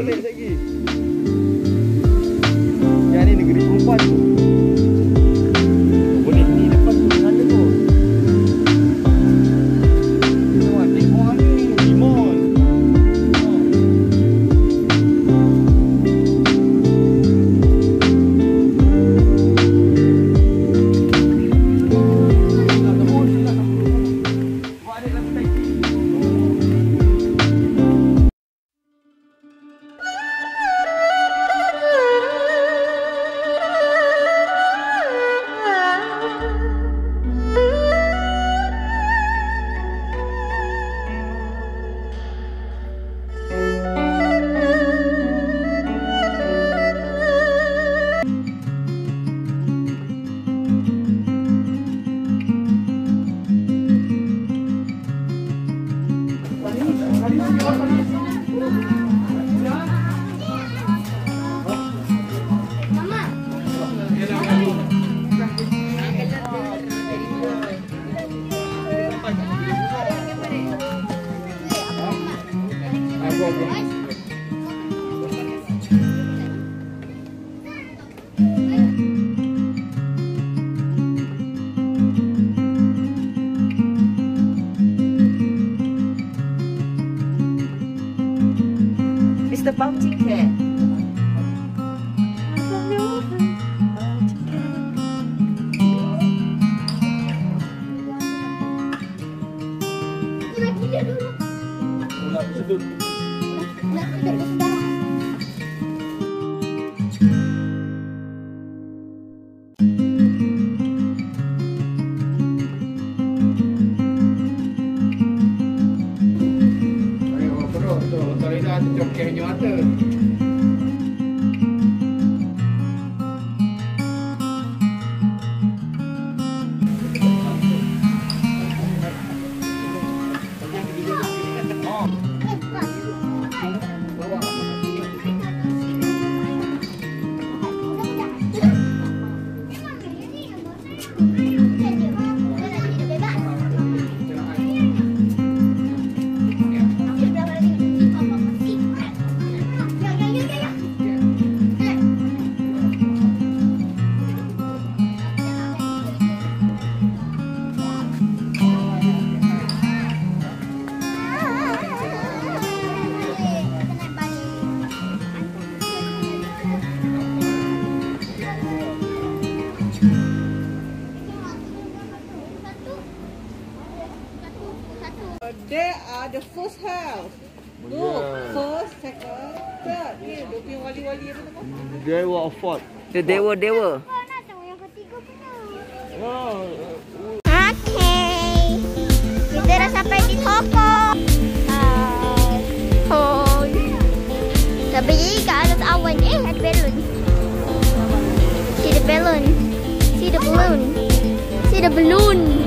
Boleh lagi. is the bounty Cat. Are the first house. Look, first, second, third. Ni, dia punya wali-wali apa tu? Dewa of Fort. The dewa dewa. Okay. Kita dah sampai di toko. Hai. Tapi kat atas awan eh ada balloon. See the balloon. See the balloon. See the balloon.